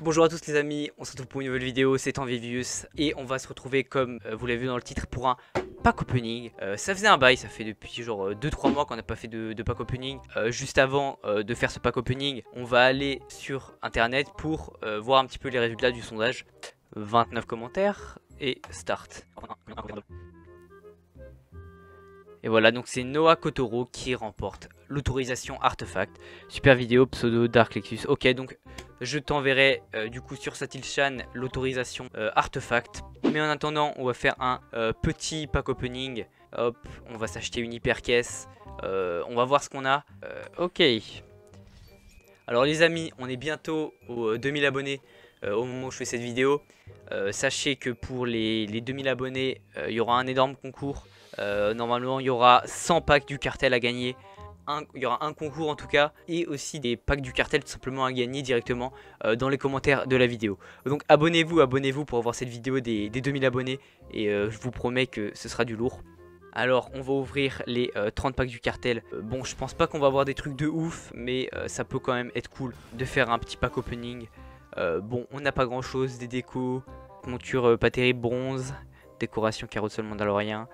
Bonjour à tous les amis, on se retrouve pour une nouvelle vidéo, c'est Envivius et on va se retrouver comme euh, vous l'avez vu dans le titre pour un pack opening. Euh, ça faisait un bail, ça fait depuis genre 2-3 euh, mois qu'on n'a pas fait de, pack opening. juste avant de faire ce pack opening, on va aller sur internet pour voir un petit peu les résultats du sondage. 29 commentaires et start. Et voilà, donc c'est Noah Kotoro qui remporte l'autorisation artefact. Super vidéo, pseudo Dark Lexus. Ok, donc je t'enverrai euh, du coup sur Satilchan l'autorisation euh, artefact. Mais en attendant, on va faire un euh, petit pack opening. Hop, on va s'acheter une hyper caisse. on va voir ce qu'on a. ok. Alors les amis, on est bientôt aux 2000 abonnés au moment où je fais cette vidéo. sachez que pour les, les 2000 abonnés, il y aura un énorme concours. normalement, il y aura 100 packs du cartel à gagner il y aura un concours en tout cas, et aussi des packs du cartel tout simplement à gagner directement euh, dans les commentaires de la vidéo. Donc abonnez-vous, abonnez-vous pour voir cette vidéo des, 2000 abonnés, et euh, je vous promets que ce sera du lourd. Alors on va ouvrir les 30 euh, packs du cartel. bon je pense pas qu'on va avoir des trucs de ouf, mais ça peut quand même être cool de faire un petit pack opening. bon on n'a pas grand chose, des décos, monture pas terrible bronze, décoration carrosse mandalorien,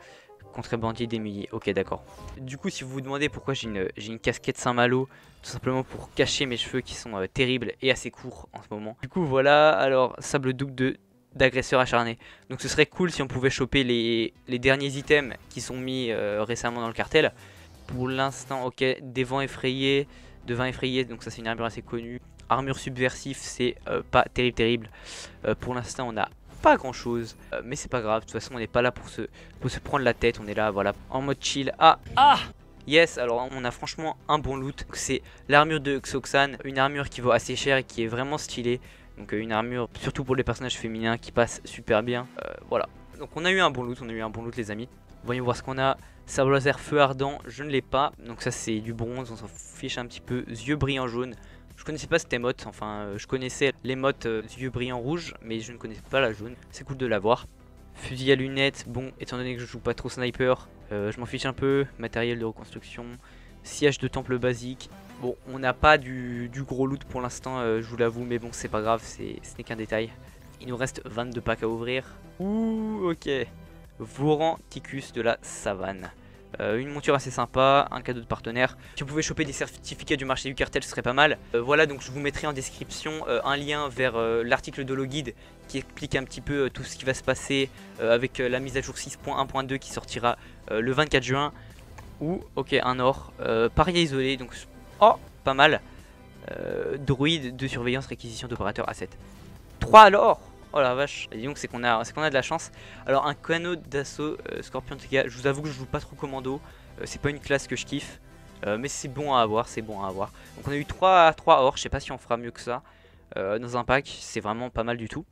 contrebandier démuyé. Ok, d'accord. Du coup, si vous vous demandez pourquoi j'ai une, une, casquette Saint-Malo, tout simplement pour cacher mes cheveux qui sont euh, terribles et assez courts en ce moment. Du coup, voilà, alors, sable double de d'agresseurs acharnés. Donc ce serait cool si on pouvait choper les, derniers items qui sont mis euh, récemment dans le cartel. Pour l'instant, ok, des vents effrayés, de vins effrayés, donc ça c'est une armure assez connue. Armure subversif, c'est euh, pas terrible terrible. pour l'instant, on a pas grand chose. Euh, mais c'est pas grave, de toute façon on n'est pas là pour se, prendre la tête, on est là voilà en mode chill. Ah Ah Yes, alors on a franchement un bon loot. C'est l'armure de Xoxan, une armure qui vaut assez cher et qui est vraiment stylée. Donc euh, une armure surtout pour les personnages féminins qui passe super bien. Euh, voilà. Donc on a eu un bon loot, on a eu un bon loot les amis. Voyons voir ce qu'on a. Sabre laser feu ardent, je ne l'ai pas. Donc ça c'est du bronze, on s'en fiche un petit peu. Yeux brillants jaunes. Je connaissais pas cette émote, enfin euh, je connaissais l'émote euh, yeux brillants rouge, mais je ne connaissais pas la jaune. C'est cool de l'avoir. Fusil à lunettes, bon, étant donné que je joue pas trop sniper, euh, je m'en fiche un peu. Matériel de reconstruction, siège de temple basique. Bon, on n'a pas du, gros loot pour l'instant, je vous l'avoue, mais bon, c'est pas grave, ce n'est qu'un détail. Il nous reste 22 packs à ouvrir. Ouh, ok. Voran Ticus de la savane. Euh, une monture assez sympa, un cadeau de partenaire. Si vous pouvez choper des certificats du marché du cartel, ce serait pas mal. Euh, voilà, donc je vous mettrai en description euh, un lien vers l'article de Loguide qui explique un petit peu tout ce qui va se passer avec la mise à jour 6.1.2 qui sortira le 24 juin. Ou, ok, un or, paria isolé, donc oh, pas mal. druide de surveillance, réquisition d'opérateur A7. 3 alors Oh la vache, disons que c'est qu'on a, a de la chance. Alors un canot d'assaut euh, Scorpion TK, je vous avoue que je joue pas trop commando. Euh, c'est pas une classe que je kiffe. Euh, mais c'est bon à avoir, c'est bon à avoir. Donc on a eu 3, 3 or, je sais pas si on fera mieux que ça. dans un pack, c'est vraiment pas mal du tout.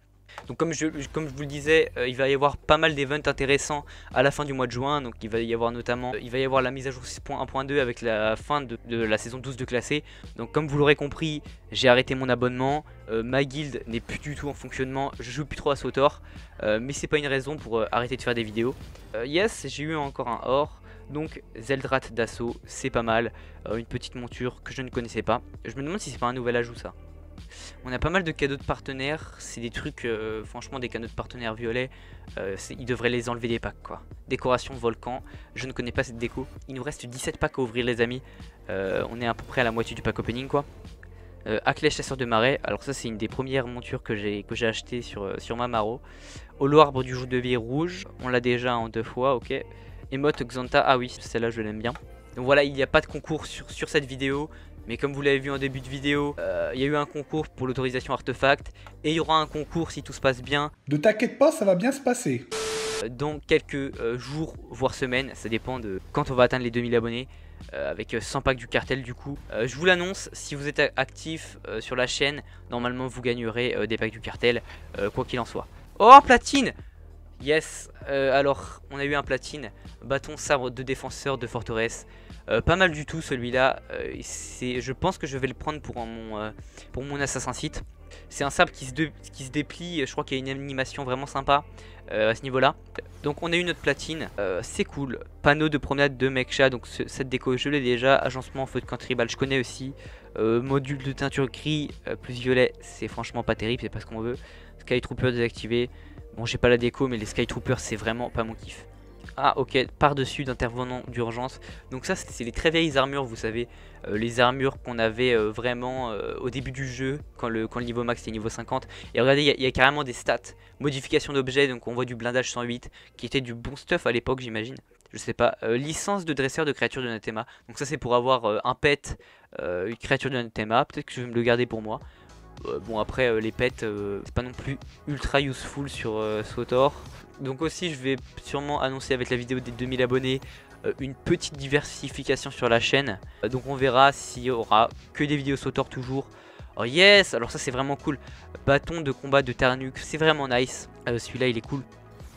Donc comme je, vous le disais, euh, il va y avoir pas mal d'events intéressants à la fin du mois de juin. Donc il va y avoir notamment il va y avoir la mise à jour 6.1.2 avec la fin de, la saison 12 de classé. Donc comme vous l'aurez compris, j'ai arrêté mon abonnement. Euh, ma guilde n'est plus du tout en fonctionnement. Je joue plus trop à. Euh, mais c'est pas une raison pour arrêter de faire des vidéos. yes, j'ai eu encore un or. Donc Zeldrat d'assaut, c'est pas mal. une petite monture que je ne connaissais pas. Je me demande si c'est pas un nouvel ajout ça. On a pas mal de cadeaux de partenaires. C'est des trucs, euh, franchement, des cadeaux de partenaires violets. Euh, ils devraient les enlever des packs, quoi. Décoration volcan. Je ne connais pas cette déco. Il nous reste 17 packs à ouvrir, les amis. Euh, on est à peu près à la moitié du pack opening, quoi. Euh, chasseur de marais. Alors ça, c'est une des premières montures que j'ai que j'ai acheté sur, sur ma maro. Holo arbre du jour de vie rouge. On l'a déjà en deux fois, ok. Emote Xanta. Ah oui, celle-là, je l'aime bien. Donc voilà, il n'y a pas de concours sur cette vidéo. Mais comme vous l'avez vu en début de vidéo, euh, il y a eu un concours pour l'autorisation artefact. Et il y aura un concours si tout se passe bien. Ne t'inquiète pas, ça va bien se passer. Euh, dans quelques euh, jours, voire semaines, ça dépend de quand on va atteindre les 2000 abonnés. avec 100 packs du cartel du coup. je vous l'annonce, si vous êtes actif sur la chaîne, normalement vous gagnerez des packs du cartel, quoi qu'il en soit. Oh, platine Yes, alors on a eu un platine, bâton sabre de défenseur de forteresse. Euh, pas mal du tout celui-là. Euh, je pense que je vais le prendre pour mon, euh, pour mon assassin site. C'est un sabre qui se, déplie. Je crois qu'il y a une animation vraiment sympa à ce niveau-là. Donc on a eu notre platine. c'est cool. Panneau de promenade de Meksha. Donc cette déco je l'ai déjà. Agencement feu de cantribal je connais aussi. module de teinture gris plus violet, c'est franchement pas terrible, c'est pas ce qu'on veut. Sky Trooper désactivé. Bon, j'ai pas la déco, mais les Sky Troopers, c'est vraiment pas mon kiff. Ah ok, par-dessus d'intervenant d'urgence. Donc ça, c'est les très vieilles armures, vous savez. Euh, les armures qu'on avait euh, vraiment euh, au début du jeu, quand le, niveau max était niveau 50. Et regardez, il y, a carrément des stats. Modification d'objets, donc on voit du blindage 108, qui était du bon stuff à l'époque, j'imagine. Je sais pas. licence de dresseur de créatures de Natema. Donc ça, c'est pour avoir un pet, une créature de Natema. Peut-être que je vais me le garder pour moi. Bon après les pets c'est pas non plus ultra useful sur Sotor donc aussi je vais sûrement annoncer avec la vidéo des 2000 abonnés euh, une petite diversification sur la chaîne. Euh, donc on verra s'il y aura que des vidéos sauteur toujours. Oh yes Alors ça c'est vraiment cool. Bâton de combat de Tarnuk, c'est vraiment nice. Euh, celui-là il est cool.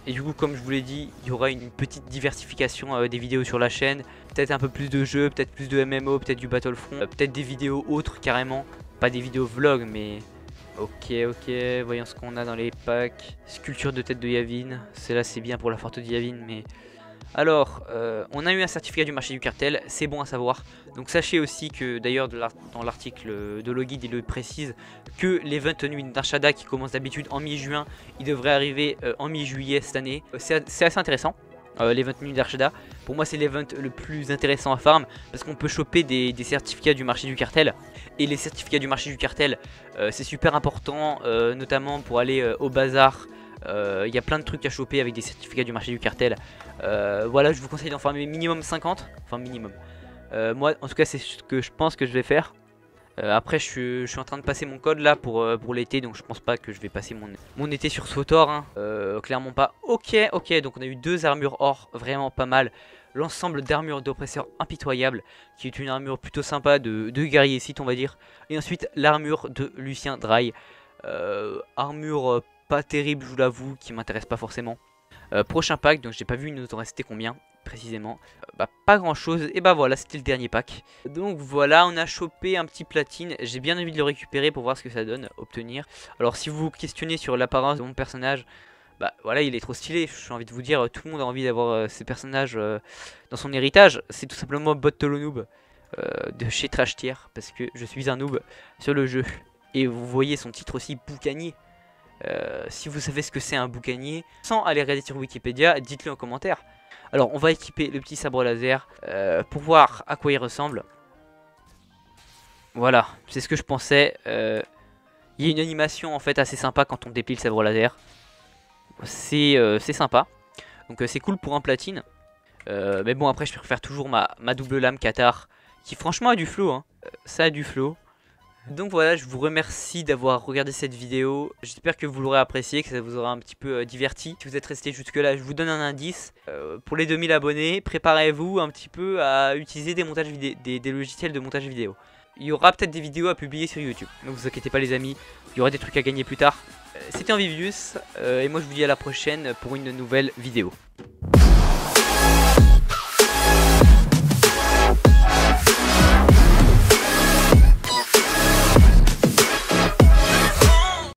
Et du coup comme je vous l'ai dit, il y aura une petite diversification des vidéos sur la chaîne. Peut-être un peu plus de jeux, peut-être plus de MMO, peut-être du Battlefront, peut-être des vidéos autres carrément. Pas des vidéos vlog mais Ok, ok, voyons ce qu'on a dans les packs. Sculpture de tête de Yavin. C'est là, c'est bien pour la forte de Yavin, mais... Alors, euh, on a eu un certificat du marché du cartel, c'est bon à savoir. Donc sachez aussi que, d'ailleurs, dans l'article de Logid, il le précise, que l'event nuit d'Arshada, qui commence d'habitude en mi-juin, il devrait arriver euh, en mi-juillet cette année. Euh, c'est assez intéressant. Euh, l'event nuit d'Arshada. Pour moi, c'est l'event le plus intéressant à farm parce qu'on peut choper des, certificats du marché du cartel. Et les certificats du marché du cartel, euh, c'est super important, euh, notamment pour aller au bazar. Il y a plein de trucs à choper avec des certificats du marché du cartel. voilà, je vous conseille d'en farmer minimum 50. Enfin, minimum. moi, en tout cas, c'est ce que je pense que je vais faire. Euh, après, je suis, en train de passer mon code là pour, euh, pour l'été, donc je pense pas que je vais passer mon, mon été sur Swotor. Hein. Euh, clairement pas. Ok, ok, donc on a eu deux armures or, vraiment pas mal. L'ensemble d'armures d'oppresseur impitoyable, qui est une armure plutôt sympa de, de guerrier site, on va dire. Et ensuite, l'armure de Lucien Dry. armure pas terrible, je vous l'avoue, qui m'intéresse pas forcément. Prochain pack, donc j'ai pas vu, il nous en restait combien précisément. Euh, Bah pas grand chose, et bah voilà c'était le dernier pack. Donc voilà on a chopé un petit platine, j'ai bien envie de le récupérer pour voir ce que ça donne, obtenir. Alors si vous vous questionnez sur l'apparence de mon personnage bah voilà il est trop stylé, j'ai envie de vous dire tout le monde a envie d'avoir euh, ces personnages euh, dans son héritage. C'est tout simplement Bottolo Noob de chez Trash Tier parce que je suis un noob sur le jeu. Et vous voyez son titre aussi boucanier si vous savez ce que c'est un boucanier, sans aller regarder sur Wikipédia, dites-le en commentaire. Alors on va équiper le petit sabre laser euh, pour voir à quoi il ressemble. Voilà, c'est ce que je pensais. Euh, il y a une animation en fait assez sympa quand on déplie le sabre laser. C'est euh, sympa. Donc c'est cool pour un platine. mais bon après je préfère toujours ma, ma double lame Qatar qui franchement a du flow. Hein. ça a du flow. Donc voilà, je vous remercie d'avoir regardé cette vidéo. J'espère que vous l'aurez apprécié, que ça vous aura un petit peu euh, diverti. Si vous êtes resté jusque là, je vous donne un indice. Euh, pour les 2000 abonnés, préparez-vous un petit peu à utiliser des, logiciels de montage vidéo. Il y aura peut-être des vidéos à publier sur YouTube. Ne vous inquiétez pas les amis, il y aura des trucs à gagner plus tard. Euh, c'était Envivius, et moi je vous dis à la prochaine pour une nouvelle vidéo.